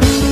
Bye.